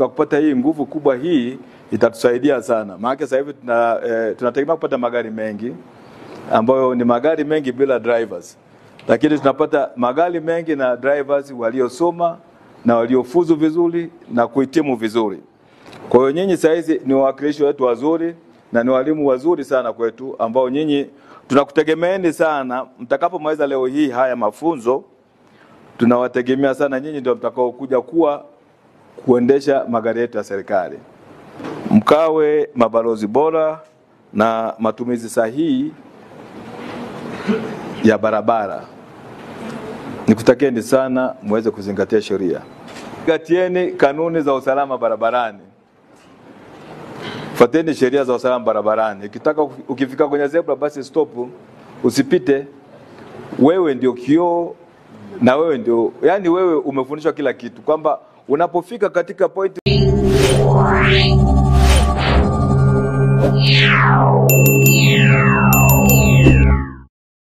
katika kupata hii nguvu kubwa hii itatusaidia sana, maana sasa hivi tuna, eh, tunategemea kupata magari mengi ambayo ni magari mengi bila drivers, lakini tunapata magari mengi na drivers waliosoma na waliofuzu vizuri na kuhitimu vizuri. Kwa hiyo nyinyi sahizi ni wawakilishi wetu wazuri na ni walimu wazuri sana kwetu, ambao nyinyi tunakutegemeeni sana. Mtakapomaliza leo hii haya mafunzo, tunawategemea sana nyinyi, ndio mtakao kuja kuwa kuendesha magari yetu ya serikali. Mkawe mabalozi bora na matumizi sahihi ya barabara. Nikutakieni sana muweze kuzingatia sheria, zingatieni kanuni za usalama barabarani, fuateni sheria za usalama barabarani. Ukitaka ukifika kwenye zebra basi stop, usipite. Wewe ndio kioo na wewe ndio yani, wewe umefundishwa kila kitu kwamba unapofika katika point